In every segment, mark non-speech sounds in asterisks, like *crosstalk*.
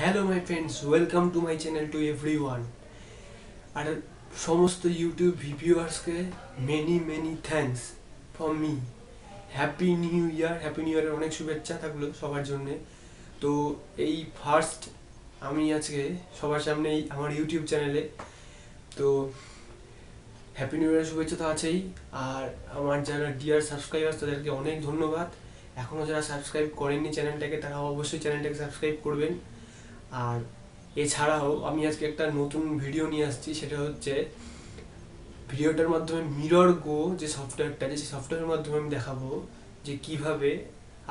Hello my friends welcome to my channel to everyone আর সমস্ত YouTube ভিভিউয়ার্সকে many many thanks for me happy new year happy new ইয়ারের অনেক শুভেচ্ছা থাকল সবার জন্যে। তো এই ফার্স্ট আমি আজকে সবার সামনে আমার ইউটিউব চ্যানেলে তো হ্যাপি নিউ ইয়ারের শুভেচ্ছা তো আছেই। আর আমার যারা ডিয়ার সাবস্ক্রাইবার্স তাদেরকে অনেক ধন্যবাদ। এখনও যারা সাবস্ক্রাইব করেননি চ্যানেলটাকে তারা অবশ্যই চ্যানেলটাকে সাবস্ক্রাইব করবেন। আর এছাড়াও আমি আজকে একটা নতুন ভিডিও নিয়ে আসছি, সেটা হচ্ছে ভিডিওটার মাধ্যমে মিরর গো যে সফটওয়্যারটা আছে, সেই সফটওয়্যারের মাধ্যমে আমি দেখাবো যে কীভাবে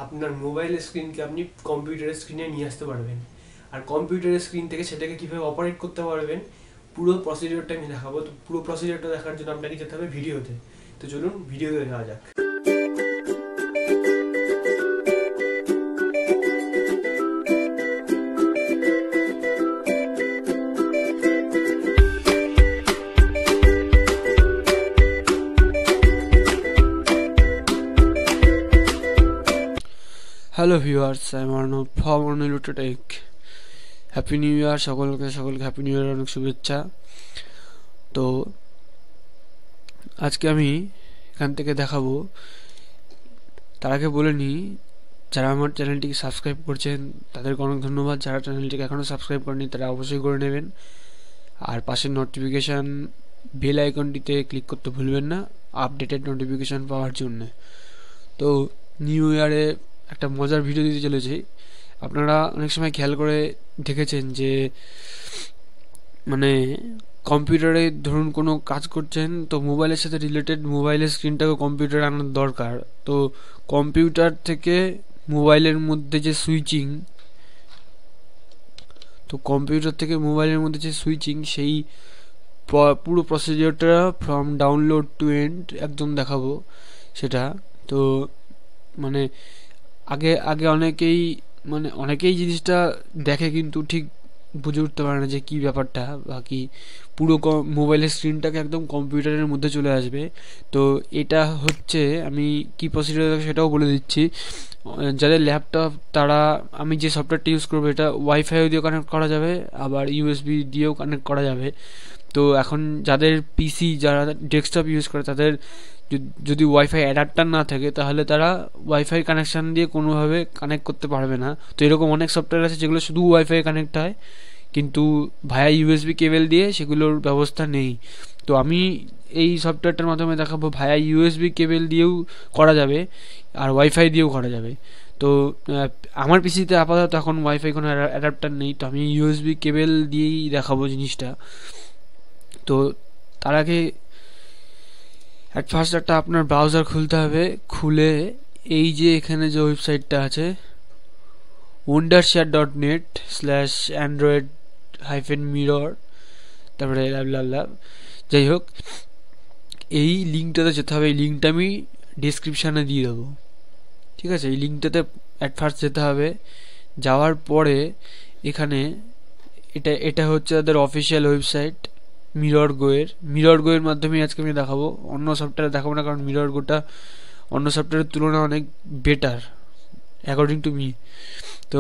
আপনার মোবাইলের স্ক্রিনকে আপনি কম্পিউটারের স্ক্রিনে নিয়ে আসতে পারবেন। আর কম্পিউটারের স্ক্রিন থেকে সেটাকে কীভাবে অপারেট করতে পারবেন, পুরো প্রসিডিওরটা আমি দেখাবো। তো পুরো প্রসিডিওরটা দেখার জন্য আপনাকে যেতে হবে ভিডিওতে তো চলুন ভিডিওতে যাওয়া যাক। হ্যালো ভিউয়ার্স আমি Arnab from Arnab Tech happy new year সকলকে সকলকে হ্যাপি নিউ ইয়ার অনেক শুভেচ্ছা। তো, আজকে আমি এখান থেকে দেখাবো। তার আগে বলে নিই যারা আমার চ্যানেলটিকে সাবস্ক্রাইব করছেন, তাদেরকে অনেক ধন্যবাদ। যারা চ্যানেলটিকে এখনও সাবস্ক্রাইব করেনি তারা অবশ্যই করে নেবেন। আর পাশের নোটিফিকেশান বেল আইকনটিতে ক্লিক করতে ভুলবেন না আপডেটেড নোটিফিকেশান পাওয়ার জন্য। তো নিউ ইয়ারে একটা মজার ভিডিও দিতে চলেছি। আপনারা অনেক সময় খেয়াল করে দেখেছেন যে মানে কম্পিউটারে ধরুন কোনো কাজ করছেন, তো মোবাইলের সাথে রিলেটেড মোবাইলের স্ক্রিনটাকে কম্পিউটারে আনার দরকার। তো কম্পিউটার থেকে মোবাইলের মধ্যে যে সুইচিং তো কম্পিউটার থেকে মোবাইলের মধ্যে যে সুইচিং সেই পুরো প্রসিডিওরটা ফ্রম ডাউনলোড টু এন্ড একদম দেখাবো সেটা। তো মানে আগে আগে অনেকেই মানে অনেকেই জিনিসটা দেখে কিন্তু ঠিক বুঝে উঠতে পারে না যে কী ব্যাপারটা বা কি পুরো মোবাইলের স্ক্রিনটাকে একদম কম্পিউটারের মধ্যে চলে আসবে। তো এটা হচ্ছে, আমি কি প্রসিডিওর সেটাও বলে দিচ্ছি। যাদের ল্যাপটপ তারা, আমি যে সফটওয়্যারটা ইউজ করব, এটা ওয়াইফাইও দিয়েও কানেক্ট করা যাবে, আবার ইউএসবি দিয়েও কানেক্ট করা যাবে। তো এখন যাদের পিসি যারা ডেস্কটপ ইউজ করে, তাদের যদি ওয়াইফাই অ্যাডাপ্টার না থাকে, তাহলে তারা ওয়াইফাই কানেকশান দিয়ে কোনোভাবে কানেক্ট করতে পারবে না। তো এরকম অনেক সফটওয়্যার আছে যেগুলো শুধু ওয়াইফাই কানেক্ট হয়, কিন্তু ভায়া ইউএসবি কেবেল দিয়ে সেগুলোর ব্যবস্থা নেই। তো আমি এই সফটওয়্যারটার মাধ্যমে দেখাবো, ভায়া ইউএসবি কেবেল দিয়েও করা যাবে, আর ওয়াইফাই দিয়েও করা যাবে। তো আমার পিসিতে আপাতত এখন ওয়াইফাই কোনো অ্যাডাপ্টার নেই, তো আমি ইউএসবি কেবেল দিয়েই দেখাবো জিনিসটা। তো, তার আগে অ্যাট ফার্স্ট একটা আপনার ব্রাউজার খুলতে হবে। খুলে এই যে এখানে যে ওয়েবসাইটটা আছে Wondershare dot net slash Android hyphen mirror তারপরে লাভ যাই হোক, এই লিঙ্কটাতে যেতে হবে। এই লিঙ্কটা আমি ডিসক্রিপশানে দিয়ে দেবো। ঠিক আছে? এই লিঙ্কটাতে অ্যাট ফার্স্ট যেতে হবে। যাওয়ার পরে এখানে এটা এটা হচ্ছে তাদের অফিসিয়াল ওয়েবসাইট মিরর গোয়ের মিরর গোয়ের মাধ্যমে আজকে আমি দেখাবো। অন্য সফটওয়্যারে দেখাবো না, কারণ মিরর গোটা অন্য সফটওয়্যারের তুলনায় অনেক বেটার অ্যাকর্ডিং টু মি তো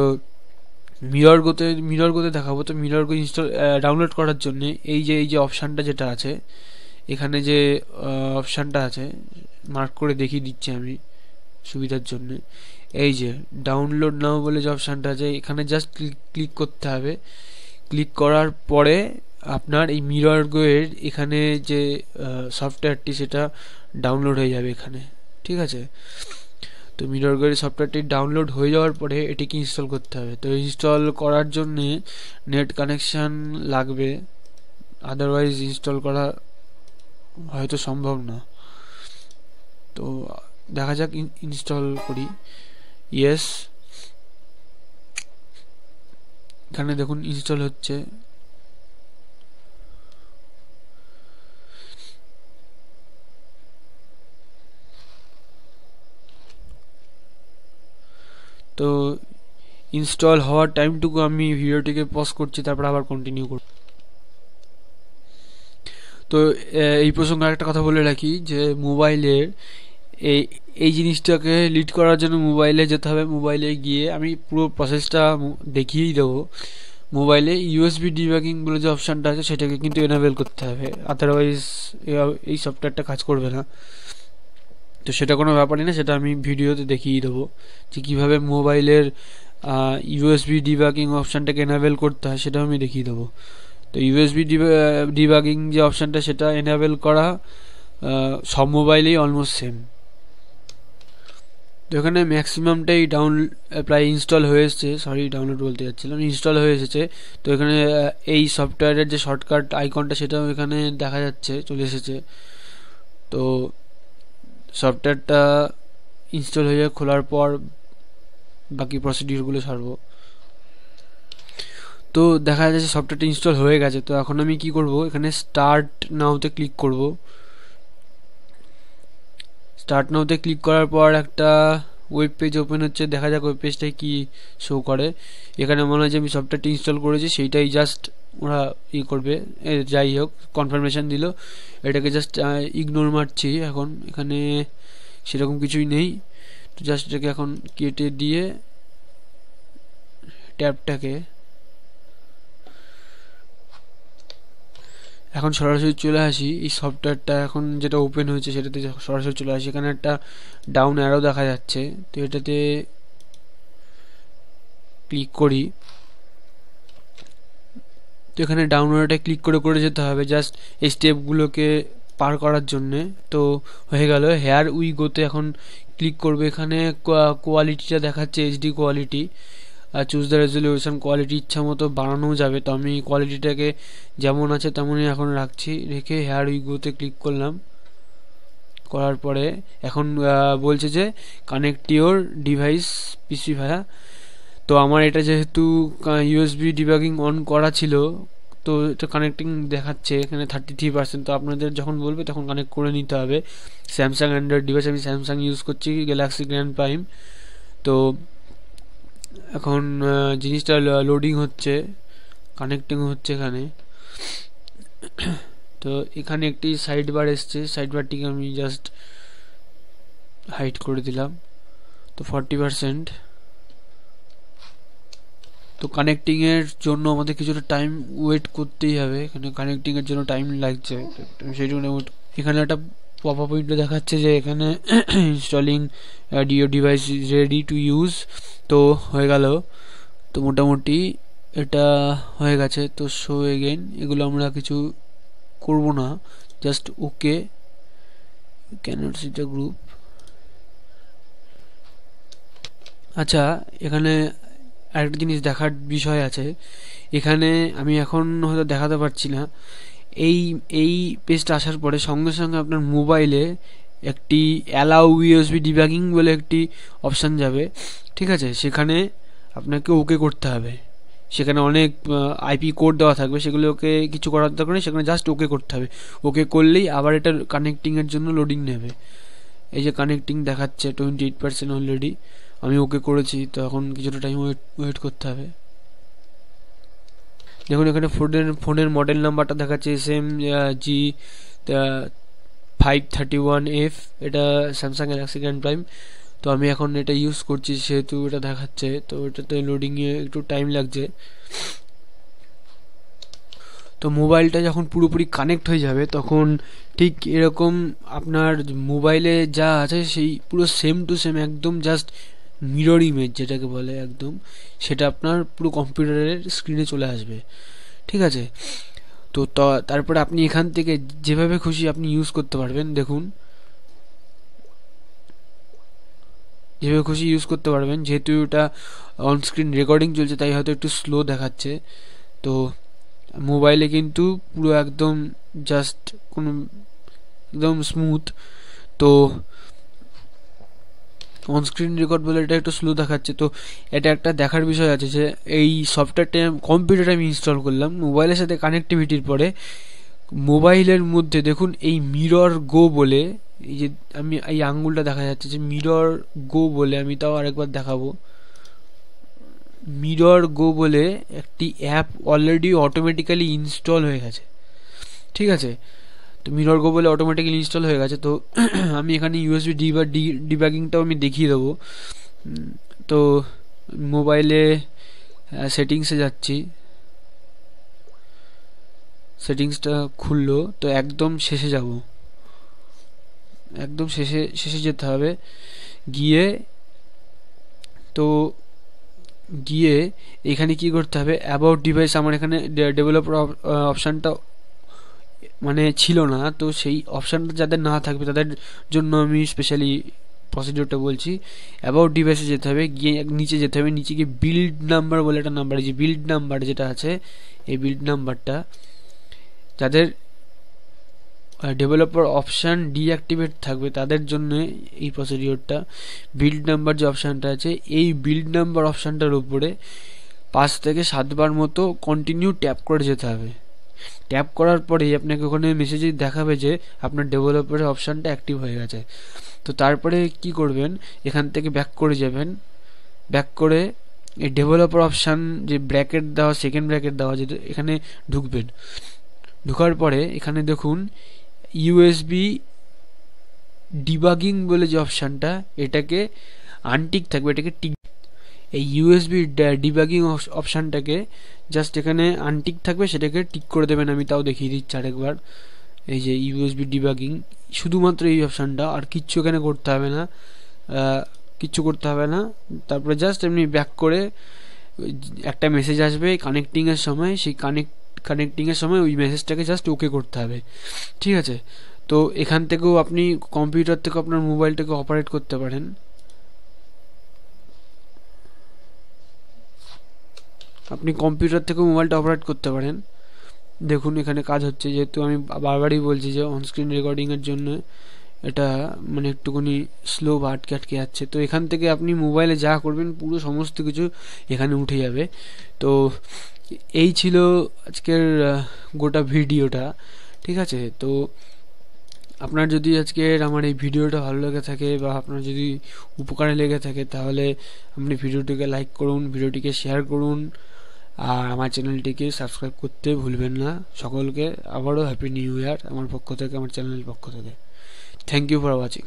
মিরর গোতে মিরর গোতে দেখাবো। তো মিরর গো ইনস্টল ডাউনলোড করার জন্য এই যে এই যে অপশানটা যেটা আছে, এখানে যে অপশানটা আছে মার্ক করে দেখিয়ে দিচ্ছি আমি সুবিধার জন্য। এই যে ডাউনলোড নাও বলে যে অপশানটা আছে, এখানে জাস্ট ক্লিক করতে হবে। ক্লিক করার পরে আপনার এই মিরর গোয়ের এখানে যে সফটওয়্যারটি সেটা ডাউনলোড হয়ে যাবে এখানে, ঠিক আছে? তো মিরর গোয়ের সফটওয়্যারটি ডাউনলোড হয়ে যাওয়ার পরে এটিকে ইনস্টল করতে হবে। তো ইনস্টল করার জন্যে নেট কানেকশান লাগবে আদারওয়াইজ ইনস্টল করা হয়তো সম্ভব না। তো দেখা যাক ইনস্টল করি। ইয়েস এখানে দেখুন ইনস্টল হচ্ছে। তো ইনস্টল হওয়ার টাইমটুকু আমি ভিডিওটিকে পজ করছি, তারপর আবার কন্টিনিউ করব। তো এই প্রসঙ্গে একটা কথা বলে রাখি যে মোবাইলের এই এই জিনিসটাকে লিড করার জন্য মোবাইলে যেতে হবে। মোবাইলে গিয়ে আমি পুরো প্রসেসটা দেখিয়েই দেবো। মোবাইলে ইউএসবি ডিবাগিং বলে যে অপশানটা আছে, সেটাকে কিন্তু এনাবেল করতে হবে। আদারওয়াইজ এই সফটওয়্যারটা কাজ করবে না। তো সেটা কোনো ব্যাপারই না, সেটা আমি ভিডিওতে দেখিয়ে দেবো যে কীভাবে মোবাইলের ইউএসবি ডিবাগিং অপশানটাকে এনাবেল করতে হয় সেটাও আমি দেখিয়ে দেবো। তো ইউএসবি ডিবাগিং যে অপশানটা সেটা এনাবেল করা সব মোবাইলেই অলমোস্ট সেম তো এখানে ম্যাক্সিমামটাই ডাউন প্রায় ইনস্টল হয়ে এসেছে সরি ডাউনলোড বলতে যাচ্ছিলাম ইনস্টল হয়ে এসেছে। তো এখানে এই সফটওয়্যারের যে শর্টকাট আইকনটা সেটাও এখানে দেখা যাচ্ছে, চলে এসেছে। তো সফটওয়্যারটা ইনস্টল হয়ে খোলার পর বাকি প্রসিডিউরগুলো সারবো। তো দেখা যাচ্ছে সফটওয়্যারটা ইনস্টল হয়ে গেছে। তো এখন আমি কি করব? এখানে স্টার্ট নাওতে ক্লিক করব। স্টার্ট নাওতে ক্লিক করার পর একটা ওয়েব পেজ ওপেন হচ্ছে, দেখা যাক ওয়েব পেজটায় কি শো করে। এখানে মনে হয় যে আমি সফটওয়্যারটি ইনস্টল করেছি, সেইটাই জাস্ট ওরা ই করবে। যাই হোক কনফার্মেশান দিল। এটাকে জাস্ট ইগনোর মারছি এখন। এখানে সেরকম কিছুই নেই। তো জাস্ট এটাকে এখন কেটে দিয়ে ট্যাবটাকে এখন সরাসরি চলে আসি। এই সফটওয়্যারটা এখন যেটা ওপেন হয়েছে সেটাতে সরাসরি চলে আসি, এখানে একটা ডাউন অ্যারো দেখা যাচ্ছে। তো এটাতে ক্লিক করি। তো এখানে ডাউন অ্যারোটা ক্লিক করে করে যেতে হবে জাস্ট এই স্টেপগুলোকে পার করার জন্যে। তো হয়ে গেল। হেয়ার উইগোতে এখন ক্লিক করবে। এখানে কোয়ালিটিটা দেখাচ্ছে HD quality choose the resolution quality ইচ্ছা মতো বাড়ানোও যাবে। তো আমি কোয়ালিটিটাকে যেমন আছে তেমনই এখন রাখছি, রেখে হেয়ার উইগোতে ক্লিক করলাম। করার পরে এখন বলছে যে connect your device PC via তো আমার এটা যেহেতু ইউএসবি ডিবাগিং অন করা ছিল, তো এটা কানেক্টিং দেখাচ্ছে এখানে থার্টি থ্রি পার্সেন্ট তো আপনাদের যখন বলবে তখন কানেক্ট করে নিতে হবে। স্যামসাং অ্যান্ড্রয়েড ডিভাইস আমি স্যামসাং ইউজ করছি গ্যালাক্সি গ্র্যান্ড প্রাইম তো এখন জিনিসটা লোডিং হচ্ছে কানেক্টিং হচ্ছে এখানে। তো এখানে একটি সাইড বার এসছে সাইড বারটিকে আমি জাস্ট হাইট করে দিলাম। তো ফর্টি পারসেন্ট তো কানেক্টিংয়ের জন্য আমাদের কিছুটা টাইম ওয়েট করতেই হবে এখানে কানেক্টিংয়ের জন্য টাইম লাগছে। সেই জন্য এখানে একটা পপ আপ উইন্ডো দেখাচ্ছে যে এখানে installing the device ready to use তো হয়ে গেল। তো মোটামুটি এটা হয়ে গেছে। তো শো এগেন এগুলো আমরা কিছু করব না। জাস্ট ওকে ক্যানট সিটা গ্রুপ আচ্ছা এখানে আরেকটা জিনিস দেখার বিষয় আছে। এখানে আমি এখন হয়তো দেখাতে পারছি না। এই এই পেজটা আসার পরে সঙ্গে সঙ্গে আপনার মোবাইলে একটি অ্যালাউ ইউএসবি ডিব্যাগিং বলে একটি অপশান যাবে। ঠিক আছে? সেখানে আপনাকে ওকে করতে হবে। সেখানে অনেক আইপি কোড দেওয়া থাকবে। সেগুলোকে কিছু করার দরকার নেই। সেখানে জাস্ট ওকে করতে হবে। ওকে করলেই আবার এটা কানেক্টিংয়ের জন্য লোডিং নেবে। এই যে কানেক্টিং দেখাচ্ছে টোয়েন্টি এইট পার্সেন্ট অলরেডি আমি ওকে করেছি, তো এখন কিছুটা টাইম ওয়েট ওয়েট করতে হবে। দেখুন, এখানে ফোনের ফোনের মডেল নাম্বারটা দেখাচ্ছে S M G five thirty one F এটা স্যামসাং গ্যালাক্সি গ্র্যান্ড প্রাইম তো আমি এখন এটা ইউজ করছি, সেহেতু এটা দেখাচ্ছে, তো এটাতে লোডিংয়ে একটু টাইম লাগছে। তো মোবাইলটা যখন পুরোপুরি কানেক্ট হয়ে যাবে, তখন ঠিক এরকম আপনার মোবাইলে যা আছে, সেই পুরো সেম টু সেম একদম জাস্ট মিরর ইমেজ যেটাকে বলে একদম, সেটা আপনার পুরো কম্পিউটারের স্ক্রিনে চলে আসবে। ঠিক আছে? তো তারপরে আপনি এখান থেকে যেভাবে খুশি আপনি ইউজ করতে পারবেন, দেখুন। যেভাবে খুশি ইউজ করতে পারবেন, যেহেতু এটা অনস্ক্রিন রেকর্ডিং চলছে, তাই হয়তো একটু স্লো দেখাচ্ছে। তো মোবাইলে কিন্তু পুরো একদম জাস্ট কোনো একদম স্মুথ তো অনস্ক্রিন রেকর্ড বলে এটা একটু স্লো দেখাচ্ছে। তো এটা একটা দেখার বিষয় আছে যে, এই সফটওয়্যারটা কম্পিউটারে আমি ইনস্টল করলাম। মোবাইলের সাথে কানেক্টিভিটির পরে মোবাইলের মধ্যে দেখুন, এই মিরর গো বলে, এই যে আমি, এই আঙ্গুলটা দেখা যাচ্ছে যে মিরর গো বলে, আমি তাও আরেকবার দেখাবো। মিরর গো বলে একটি অ্যাপ অলরেডি অটোমেটিক্যালি ইনস্টল হয়ে গেছে। ঠিক আছে? তো মিরর গো বলে অটোমেটিক্যালি ইনস্টল হয়ে গেছে, তো *clears throat* আমি এখানে ইউএসবি ডি বা ডি ডিব্যাগিংটাও আমি দেখিয়ে দেবো। তো মোবাইলে সেটিংসে যাচ্ছি। সেটিংসটা খুললো, তো একদম শেষে যাব। একদম শেষে শেষে যেতে হবে। গিয়ে, তো গিয়ে এখানে কি করতে হবে? অ্যাবাউট ডিভাইস আমার এখানে ডেভেলপার অপশানটা মানে ছিল না, তো সেই অপশানটা যাদের না থাকবে, তাদের জন্য আমি স্পেশালি প্রসিডিওরটা বলছি অ্যাবাউট ডিভাইসে যেতে হবে, গিয়ে নিচে যেতে হবে, নিচে গিয়ে বিল্ড নাম্বার বলে একটা নাম্বার যে বিল্ড নাম্বার যেটা আছে, এই বিল্ড নাম্বারটা যাদের ডেভেলপার অপশান ডিঅ্যাক্টিভেট থাকবে, তাদের জন্য এই প্রসিডিওরটা বিল্ড নাম্বার যে অপশানটা আছে, এই বিল্ড নাম্বার অপশানটার উপরে পাঁচ থেকে সাতবার মতো কন্টিনিউ ট্যাপ করে যেতে হবে। ট্যাপ করার পরেই আপনাকে ওখানে মেসেজে দেখাবে যে আপনার ডেভেলপারের অপশানটা অ্যাক্টিভ হয়ে গেছে। তো তারপরে কি করবেন? এখান থেকে ব্যাক করে যাবেন। ব্যাক করে এই ডেভেলপার অপশান যে ব্র্যাকেট দেওয়া সেকেন্ড ব্র্যাকেট দেওয়া, যেটা এখানে ঢুকবেন। ঢুকার পরে এখানে দেখুন ইউএসবি ডিবাগিং বলে যে অপশানটা এটাকে আনটিক থাকবে, এটাকে টিক এই ইউএসবি ডিবাগিং অপশানটাকে জাস্ট এখানে আনটিক থাকবে, সেটাকে টিক করে দেবেন, আমি তাও দেখিয়ে দিচ্ছি আরেকবার। এই যে ইউএসবি ডিবাগিং শুধুমাত্র এই অপশানটা আর কিচ্ছু এখানে করতে হবে না। কিচ্ছু করতে হবে না। তারপরে জাস্ট এমনি ব্যাক করে, একটা মেসেজ আসবে কানেক্টিংয়ের সময়, সেই কানেক্ট কানেক্টিংয়ের সময় ওই মেসেজটাকে জাস্ট ওকে করতে হবে। ঠিক আছে? তো এখান থেকেও আপনি কম্পিউটার থেকে আপনার মোবাইলটাকে অপারেট করতে পারেন। আপনি কম্পিউটার থেকে মোবাইলটা অপারেট করতে পারেন। দেখুন, এখানে কাজ হচ্ছে, যেহেতু আমি বারবারই বলছি যে অনস্ক্রিন রেকর্ডিংয়ের জন্য এটা মানে একটুখানি স্লো বা আটকে আটকে যাচ্ছে। তো এখান থেকে আপনি মোবাইলে যা করবেন, পুরো সমস্ত কিছু এখানে উঠে যাবে। তো এই ছিল আজকের গোটা ভিডিওটা, ঠিক আছে? তো আপনার যদি আজকের আমার এই ভিডিওটা ভালো লেগে থাকে বা আপনার যদি উপকারে লেগে থাকে, তাহলে আপনি ভিডিওটিকে লাইক করুন, ভিডিওটিকে শেয়ার করুন। আর আমার চ্যানেলটিকে সাবস্ক্রাইব করতে ভুলবেন না। সকলকে আবারও হ্যাপি নিউ ইয়ার আমার পক্ষ থেকে, আমার চ্যানেলের পক্ষ থেকে। Thank you for watching